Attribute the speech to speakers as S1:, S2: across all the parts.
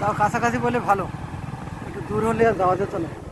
S1: তাও কাছাকাছি বলে ভালো। একটু দূর হলে আর যাওয়া যেত না।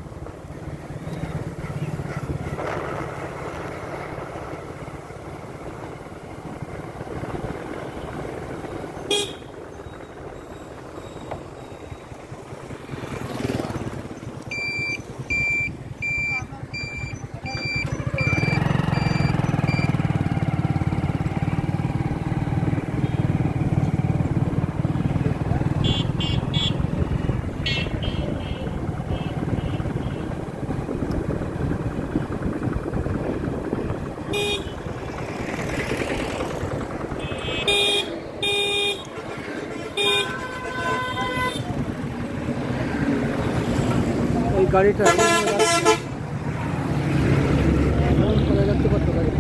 S1: গাড়িটা। এখন চলে যাচ্ছে কত গাড়ি